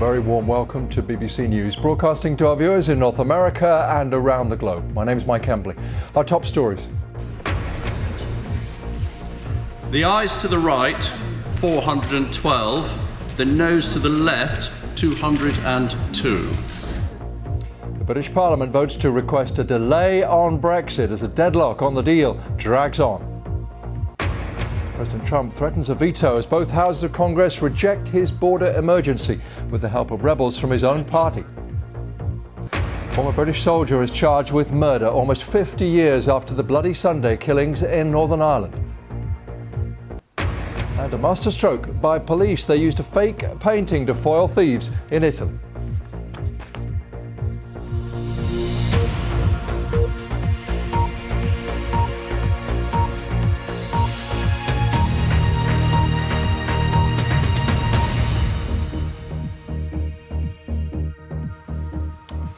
very warm welcome to BBC News, broadcasting to our viewers in North America and around the globe. My name is Mike Embley. Our top stories. The ayes to the right, 412. The noes to the left, 202. The British Parliament votes to request a delay on Brexit as a deadlock on the deal drags on. President Trump threatens a veto as both houses of Congress reject his border emergency with the help of rebels from his own party. Former British soldier is charged with murder almost 50 years after the Bloody Sunday killings in Northern Ireland. And a masterstroke by police. They used a fake painting to foil thieves in Italy.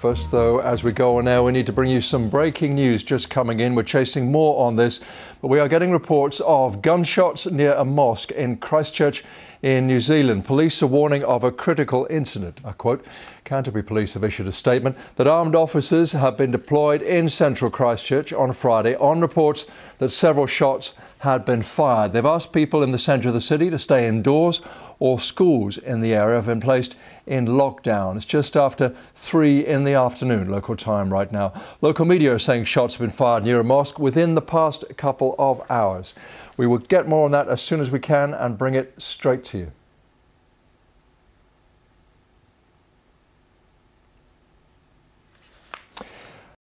First, though, as we go on now, we need to bring you some breaking news just coming in. We're chasing more on this, but we are getting reports of gunshots near a mosque in Christchurch in New Zealand. Police are warning of a critical incident. I quote Canterbury Police have issued a statement that armed officers have been deployed in central Christchurch on Friday on reports that several shots had been fired. They've asked people in the centre of the city to stay indoors or schools in the area have been placed in lockdown. It's just after three in the afternoon, local time right now. Local media are saying shots have been fired near a mosque within the past couple of hours. We will get more on that as soon as we can and bring it straight to you.